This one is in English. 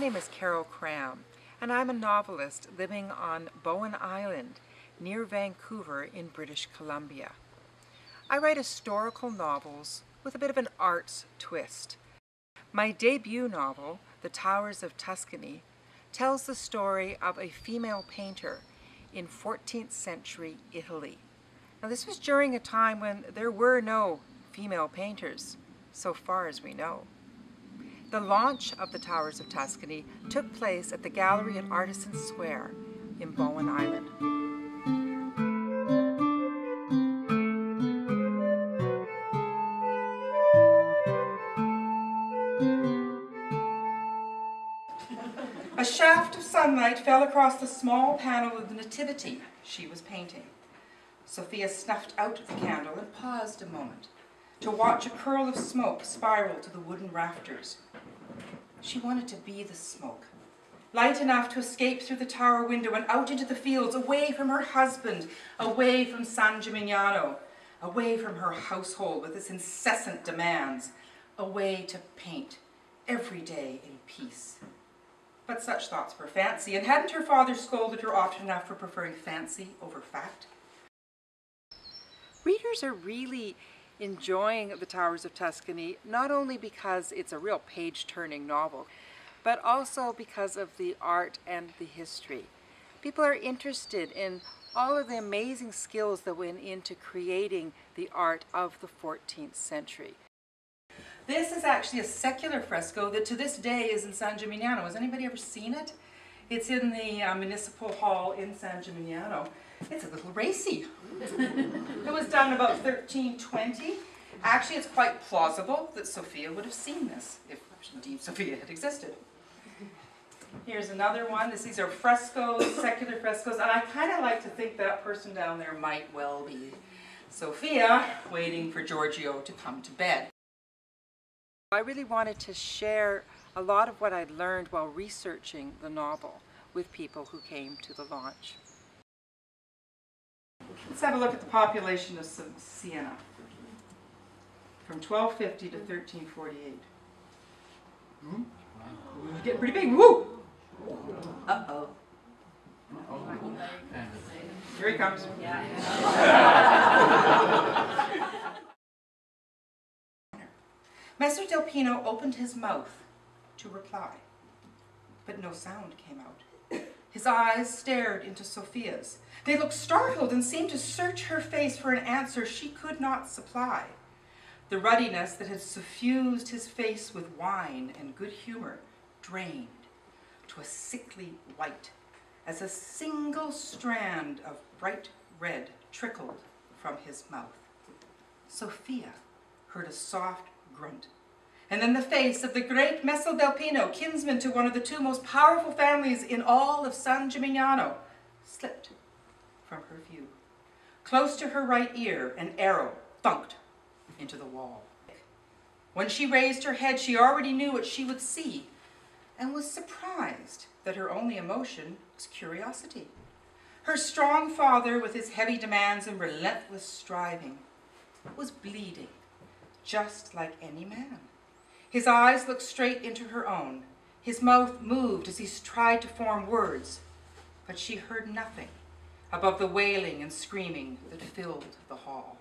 name is Carol Cram, and I'm a novelist living on Bowen Island near Vancouver in British Columbia. I write historical novels with a bit of an arts twist. My debut novel, The Towers of Tuscany, tells the story of a female painter in 14th century Italy. Now this was during a time when there were no female painters, so far as we know. The launch of the Towers of Tuscany took place at the Gallery at Artisans Square in Bowen Island. A shaft of sunlight fell across the small panel of the Nativity she was painting. Sophia snuffed out the candle and paused a moment to watch a curl of smoke spiral to the wooden rafters. She wanted to be the smoke, light enough to escape through the tower window and out into the fields, away from her husband, away from San Gimignano, away from her household with its incessant demands, away to paint every day in peace. But such thoughts were fancy, and hadn't her father scolded her often enough for preferring fancy over fact? Readers are really enjoying The Towers of Tuscany, not only because it's a real page-turning novel, but also because of the art and the history. People are interested in all of the amazing skills that went into creating the art of the 14th century. This is actually a secular fresco that to this day is in San Gimignano. Has anybody ever seen it? It's in the uh, Municipal Hall in San Gimignano. It's a little racy. it was done about 1320. Actually, it's quite plausible that Sophia would have seen this, if indeed Sophia had existed. Here's another one. This, these are frescoes, secular frescoes, and I kind of like to think that person down there might well be Sophia, waiting for Giorgio to come to bed. I really wanted to share a lot of what I'd learned while researching the novel with people who came to the launch. Let's have a look at the population of Siena from 1250 to 1348. Hmm? Get pretty big. Woo! Uh-oh. Here he comes. Messer Del Pino opened his mouth to reply, but no sound came out. His eyes stared into Sophia's. They looked startled and seemed to search her face for an answer she could not supply. The ruddiness that had suffused his face with wine and good humor drained to a sickly white as a single strand of bright red trickled from his mouth. Sophia heard a soft grunt. And then the face of the great Messer del Pino, kinsman to one of the two most powerful families in all of San Gimignano, slipped from her view. Close to her right ear, an arrow thunked into the wall. When she raised her head, she already knew what she would see and was surprised that her only emotion was curiosity. Her strong father, with his heavy demands and relentless striving, was bleeding just like any man. His eyes looked straight into her own. His mouth moved as he tried to form words, but she heard nothing above the wailing and screaming that filled the hall.